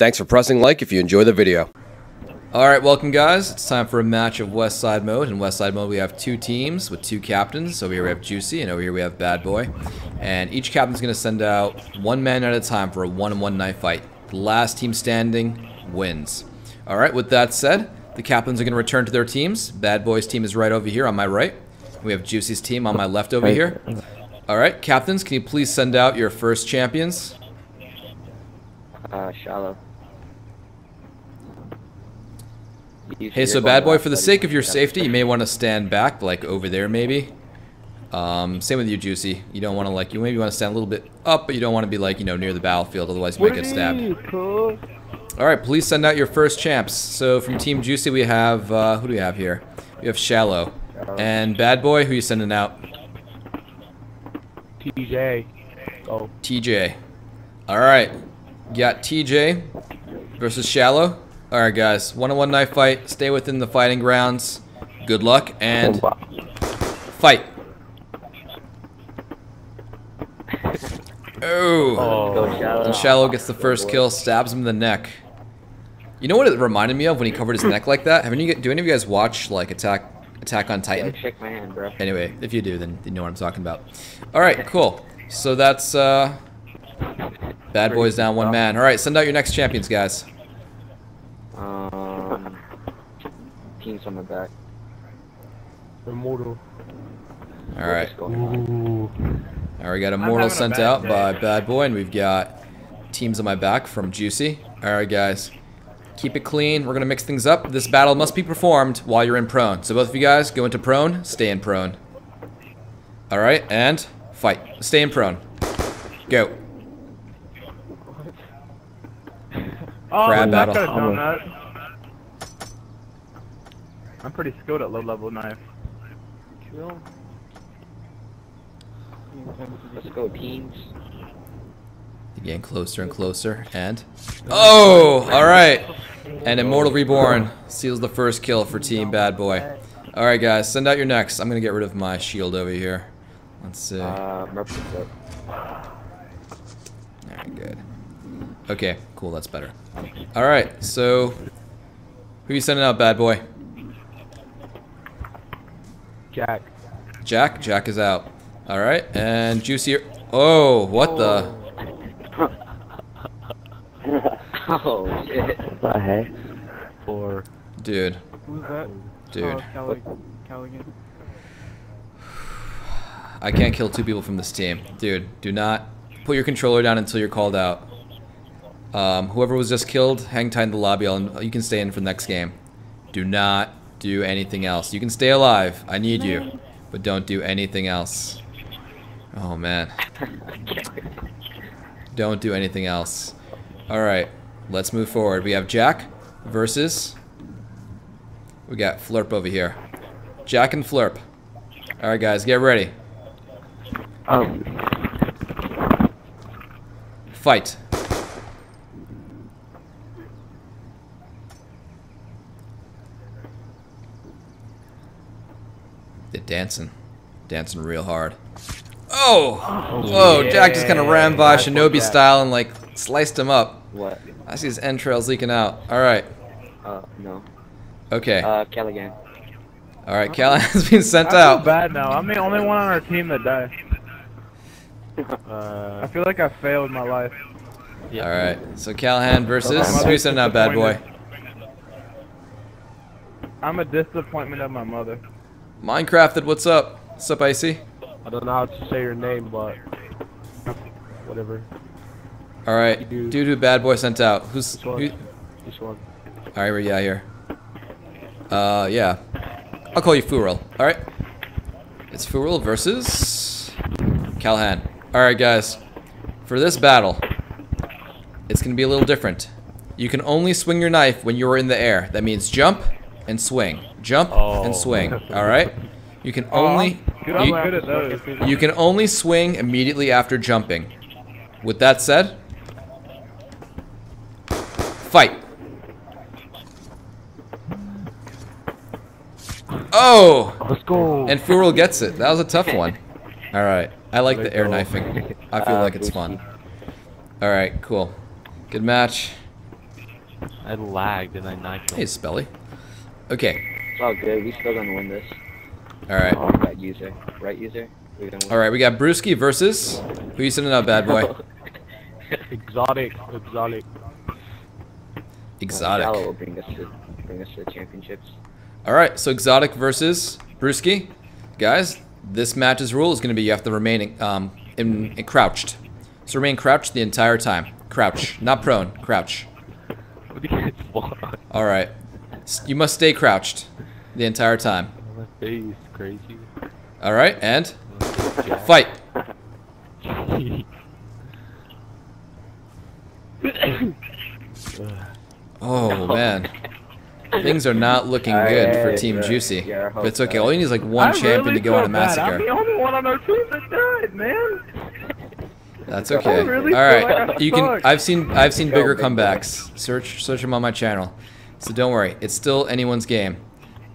Thanks for pressing like if you enjoy the video. Alright, welcome guys. It's time for a match of West Side Mode. In West Side Mode we have two teams with two captains. Over here we have Juicy and over here we have Bad Boy. And each captain's going to send out one man at a time for a one-on-one knife fight. The last team standing wins. Alright, with that said, the captains are going to return to their teams. Bad Boy's team is right over here on my right. We have Juicy's team on my left over here. Alright, captains, can you please send out your first champions? Uh, shallow. Hey, so bad boy, for the sake of your safety, you may want to stand back, like over there maybe. Um, same with you, Juicy. You don't want to like, you maybe want to stand a little bit up, but you don't want to be like, you know, near the battlefield, otherwise you might get stabbed. Alright, please send out your first champs. So from Team Juicy we have, uh, who do we have here? We have Shallow. And Bad Boy, who you sending out? TJ. Oh. TJ. Alright. Got TJ versus Shallow. Alright guys, one-on-one knife fight. Stay within the fighting grounds. Good luck and fight. Oh. Go. And Shallow gets the first kill, stabs him in the neck. You know what it reminded me of when he covered his neck like that? Have any, do any of you guys watch like Attack Attack on Titan? Shake my hand, bro. Anyway, if you do, then you know what I'm talking about. All right, cool. So that's uh, Bad Boys down one man. All right, send out your next champions, guys. Um, teams on my back. Immortal. All right. What's going on? Ooh. All right, we got Immortal having a sent out day. by Bad Boy, and we've got teams on my back from Juicy. All right, guys. Keep it clean. We're going to mix things up. This battle must be performed while you're in prone. So both of you guys go into prone, stay in prone. All right, and fight. Stay in prone. Go. Oh, Crab I'm battle. gonna done that. I'm pretty skilled at low level knife. Let's go, teams. You're getting closer and closer, and... Oh! Alright! And Immortal Reborn seals the first kill for Team Bad Boy. Alright guys, send out your next. I'm gonna get rid of my shield over here. Let's see. Uh, Alright, good. Okay, cool, that's better. Alright, so... Who are you sending out, Bad Boy? Jack. Jack? Jack is out. Alright, and Juicy... Oh, what the... Oh, shit. The heck? Four. Dude. Who's that? Dude. Oh, Callaghan. I can't kill two people from this team. Dude, do not put your controller down until you're called out. Um, whoever was just killed, hang tight in the lobby. I'll, you can stay in for the next game. Do not do anything else. You can stay alive. I need you. But don't do anything else. Oh, man. Don't do anything else. Alright, let's move forward. We have Jack versus... We got Flurp over here. Jack and Flurp. Alright, guys, get ready. Um, Fight. Dancing. Dancing real hard. Oh! Whoa, Jack just kind of ran by Nice Shinobi style and like sliced him up. What? I see his entrails leaking out. Alright. Uh, no. Okay. Uh, Callaghan. Alright, Callan has been sent I feel out. bad now. I'm the only one on our team that died. I feel like I failed my life. Alright, so Callahan versus. Mother's Who's sending out bad boy? I'm a disappointment of my mother. Minecrafted, what's up? What's up, Icy? I don't know how to say your name, but whatever. Alright, dude who bad boy sent out. Who's. This one. Who, This one. Alright, where you at here? Uh, yeah. I'll call you Furil. Alright. It's Furil versus Callahan. Alright, guys. For this battle, it's going to be a little different. You can only swing your knife when you're in the air. That means jump and swing. Jump and oh, swing. Alright? You can only. Good, You, good at those. you can only swing immediately after jumping. With that said, fight. Oh! Let's go. And Furil gets it. That was a tough one. Alright. I like the air knifing. I feel like it's fun. Alright, cool. Good match. I lagged and I knifed Hey. Spelly. Okay. All good. We still gonna win this. All right. Oh, that user. Right user? We're gonna win. All right. We got Brewski versus who you sending out, bad boy? Exotic, exotic. Exotic. Gallo will bring us to bring us to the championships. All right. So exotic versus Brewski, guys. This match's rule is going to be you have to remain um, in, in crouched. So remain crouched the entire time. Crouch, not prone. Crouch. What do you guys want? All right. You must stay crouched the entire time. My face, crazy. All right. And fight. Oh man. Things are not looking good for Team yeah, Juicy. yeah, But it's okay. so. All you need is like one I champion really to go on a feel bad. I'm massacre. the only one on our team that died, man. That's okay. really All feel right. like I You can. suck. I've seen. I've seen bigger comebacks. Search. Search them on my channel. So don't worry. It's still anyone's game.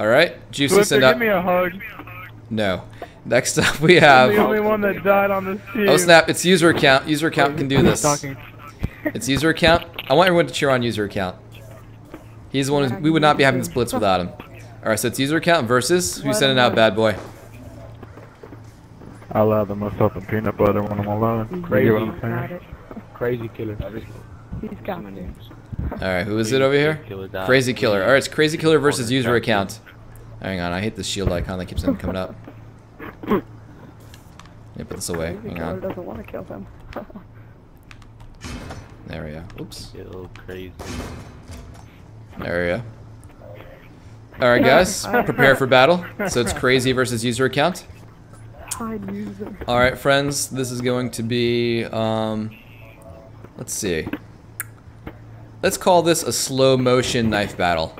All right. Juicy, Swiftor, send give me a hug. No. Next up we I'm have. the only one that died on this team. Oh snap! It's user account. User account can do this. It's user account. I want everyone to cheer on user account. He's the one. Who's, we would not be having the splits without him. All right. So it's user account versus who's sending out bad boy. I allow the myself and peanut butter when I'm alone. Crazy. You get what I'm saying? Crazy killer. He's Some got of me. All right. Who is it over here? Crazy Killer. All right, it's Crazy Killer versus user account. Hang on, I hate this shield icon that keeps on coming up. Let me put this away. Crazy Hang killer on. doesn't want to kill him. There we go. Oops. Kill crazy. There we go. All right, guys, prepare for battle. So it's Crazy versus user account. Hide user. All right, friends, this is going to be. Um, let's see. Let's call this a slow motion knife battle.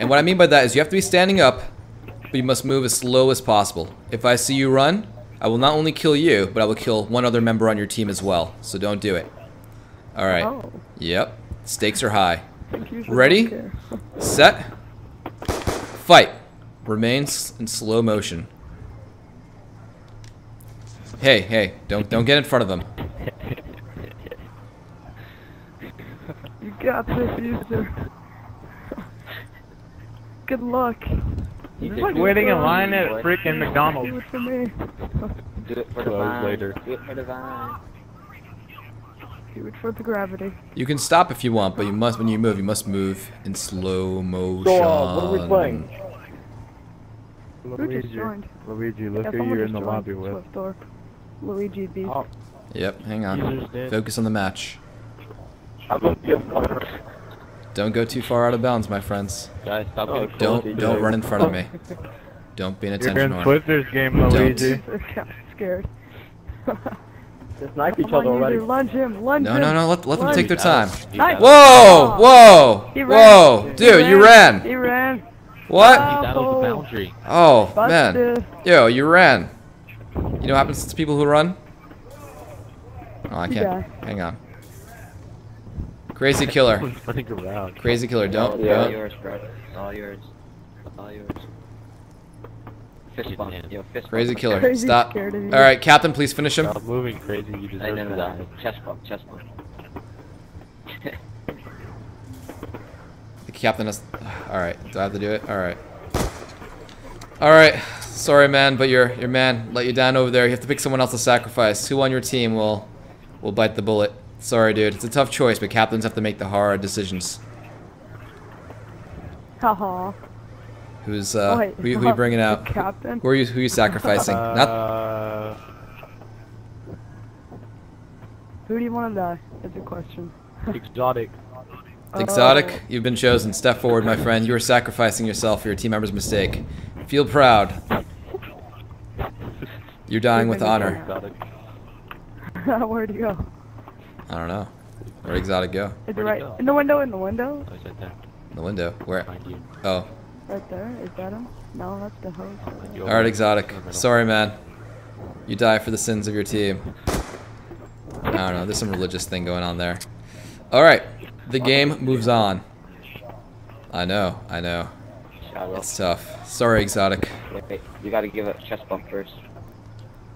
And what I mean by that is you have to be standing up, but you must move as slow as possible. If I see you run, I will not only kill you, but I will kill one other member on your team as well. So don't do it. All right. Oh, Yep. Stakes are high. Ready? Set. Fight. Remains in slow motion. Hey, hey, don't don't get in front of them. Got this user. Good luck. You Just waiting in line at boy. freaking Do McDonald's. it for me. Do it for the vine. later. Do it for the vine. Do it for the gravity. You can stop if you want, but you must when you move, you must move in slow motion. So, uh, what are we playing? Luigi, joined? Luigi, look Yeah, who you're in the lobby with. Swiftor. Luigi B. Oh. Yep, hang on. Focus on the match. I'm gonna get one. Don't go too far out of bounds, my friends. Guys, stop Oh, Don't close. don't run in front of me. Don't be an attention You're attention in whore. Swiftor's game, Don't. Luigi. I'm scared. Just knife each other on, already. user, lunge him, lunge No, him. no, no. Let let them take their time. Nice. Whoa, whoa, He ran. whoa, He dude, you ran. He ran. What? He's out of the Oh. Oh man. Yo, you ran. You know what happens to people who run? Oh, I can't. Hang on. Crazy killer. He's running around. Crazy killer. Don't. It's all yours, bro. All yours. All yours. Fist bump. Yo, fist Crazy bump. killer. Crazy Stop. scared of you. All right, Captain, please finish him. Stop moving crazy. You Hey, deserve no, to no, die. Chest bump, chest bump. The captain has. All right. Do I have to do it? All right. All right. Sorry, man, but your your man let you down over there. You have to pick someone else to sacrifice. Who on your team will will bite the bullet? Sorry, dude. It's a tough choice, but captains have to make the hard decisions. Haha. Who's uh? Oh, wait. who, you- who you bringing out? Captain. Who are you who are you sacrificing? Not Uh, Who do you want to die? That's a question. exotic. Exotic, Oh. you've been chosen. Step forward, my friend. You are sacrificing yourself for your team member's mistake. Feel proud. You're dying with honor. Oh. Where'd he go? I don't know. Where'd Exotic go? Is it Where'd he right go? in the window? In the window? Oh, he's right there. In the window. Where? Behind you. Oh. Right there. Is that him? No, that's the host. Oh, Behind you. Alright, Exotic. In the middle. Sorry, man. You die for the sins of your team. I don't know. There's some religious thing going on there. Alright. The game moves on. I know. I know. It's tough. Sorry, Exotic. Wait, wait. You gotta give a chest bump first.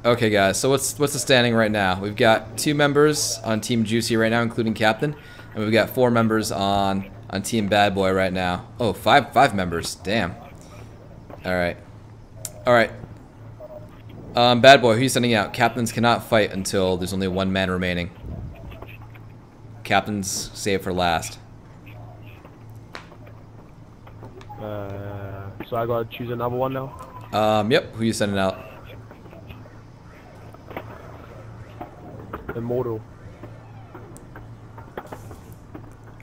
Okay, guys. So what's what's the standing right now? We've got two members on Team Juicy right now, including Captain, and we've got four members on on Team Bad Boy right now. Oh, five five members. Damn. All right, all right. Um, Bad Boy, who are you sending out? Captains cannot fight until there's only one man remaining. Captains save for last. Uh, so I gotta choose another one now. Um, yep. Who you sending out? Immortal.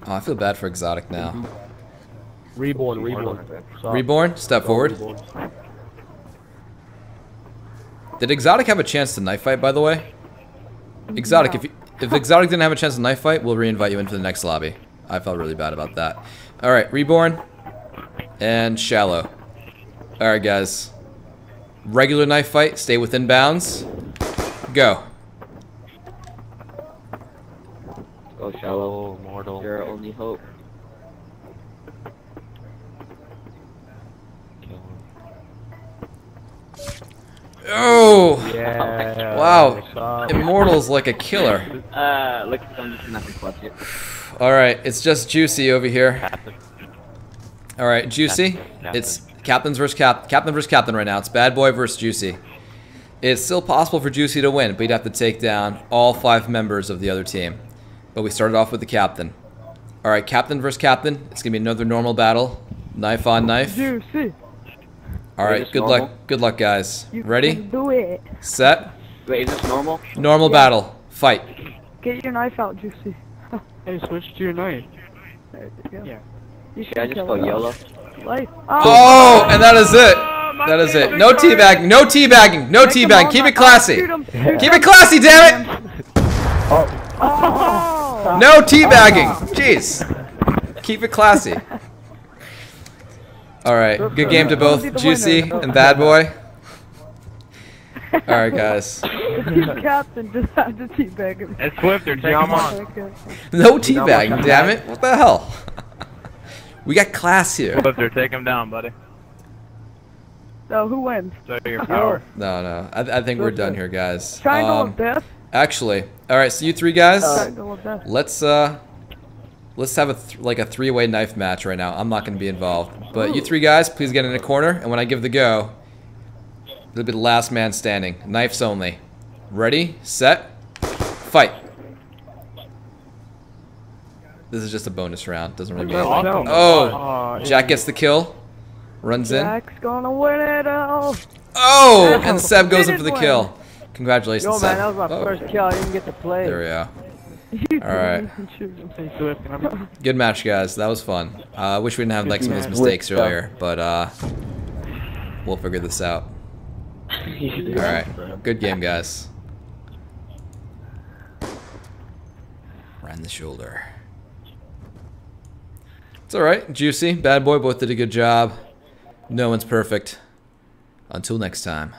Oh, I feel bad for Exotic now. Reborn, reborn. So- Reborn, step so forward. Reborn. Did Exotic have a chance to knife fight, by the way? Exotic, No. if you, if Exotic didn't have a chance to knife fight, we'll reinvite you into the next lobby. I felt really bad about that. All right, Reborn and Shallow. All right, guys. Regular knife fight, stay within bounds. Go. Go shallow. Oh, mortal. Your only hope. Oh, Yeah. Wow. what's up? Immortal's like a killer. Uh, look, I'm just gonna have to clutch it. All right, it's just Juicy over here. All right, Juicy. Captain. It's captains versus cap, captain versus captain right now. It's Bad Boy versus Juicy. It's still possible for Juicy to win, but you'd have to take down all five members of the other team. But we started off with the captain. All right, captain versus captain. It's gonna be another normal battle, knife on knife. Juicy. All right, good normal? luck. Good luck, guys. You Ready, can do it. set, Wait, is this normal? normal battle, fight. Get your knife out, Juicy. Hey, switch to your knife. There you go. Yeah. You Should I just kill go it. yellow? Life. Oh, oh, and that is it. Oh, that is it. No teabagging. No teabagging. No Make 'em teabagging. Keep it classy. Shoot 'em, shoot Keep 'em. it classy, damn it. Oh. No teabagging. Jeez. Keep it classy. All right. Good game to both Juicy and Bad Boy. All right, guys. The captain just had to teabag him. Hey, Swiftor, take him on. No teabagging, damn it. What the hell? We got class here. Swiftor, take him down, buddy. So who wins? Show your power. No, no. I, I think we're done here, guys. Triangle Um, of death. Actually, all right. So you three guys, death. let's uh, let's have a th like a three-way knife match right now. I'm not gonna be involved, but you three guys, please get in a corner, and when I give the go, it'll be the last man standing. Knives only. Ready, set, fight. This is just a bonus round. Doesn't really mean anything. Awesome. Oh, Jack gets the kill. Runs in. Jack's gonna win it all. Oh, and Seb goes in for the kill. Congratulations, Yo, man, that was my Oh, first kill. I didn't get to play. There we go. All right. didn't shoot him. Hey, Swift, can I- Good match, guys. That was fun. Uh, I wish we didn't have like some of those mistakes earlier, but uh, we'll figure this out. All right. Good game, guys. Ran the shoulder. It's all right. Juicy, bad boy, both did a good job. No one's perfect. Until next time.